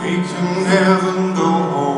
We can never go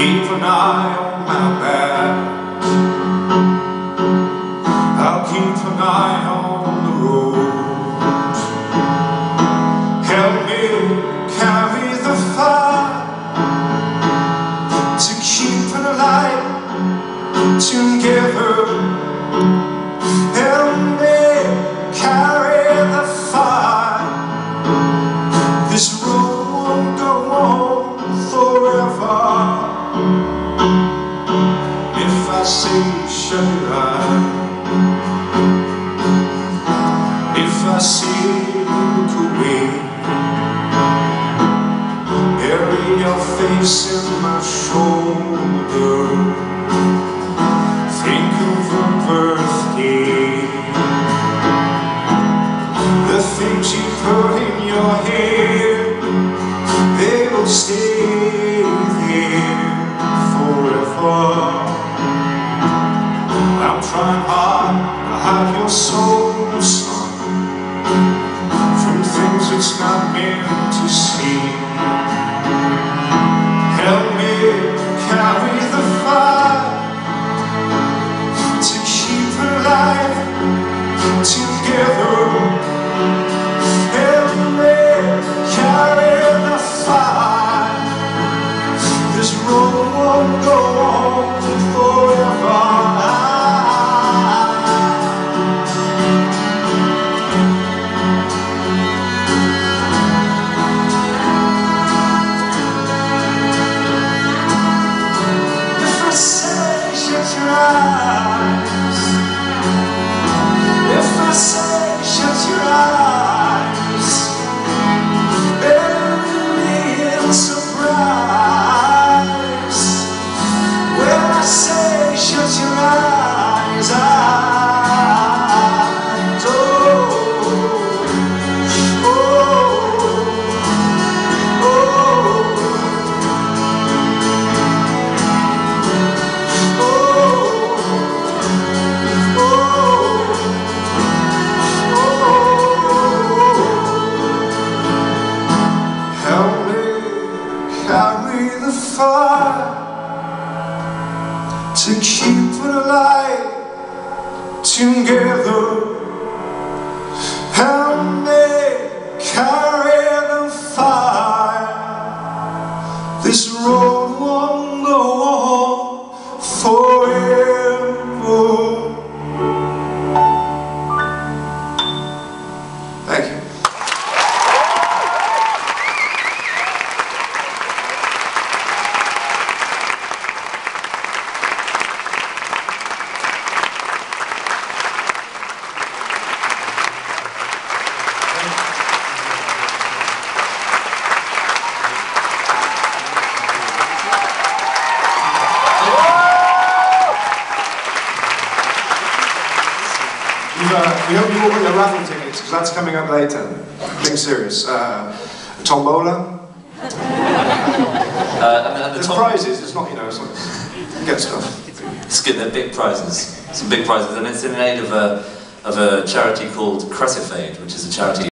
Keep an eye on my back. I'll keep an eye on the road. Help me carry the fire to keep it alive together. If I look away, bury your face in my shoulder. Think of a birthday. The things you put in your hair They will stay there forever sou carry the fire to keep it alive together. Help me carry the fire. This road won't we hope you all got your raffle tickets because that's coming up later. Being serious. Uh, tombola. Uh, and, and the There's prizes. It's not you know. It's like, get stuff. it's good. They're big prizes, some big prizes, and it's in aid of a of a charity called Crucifade, which is a charity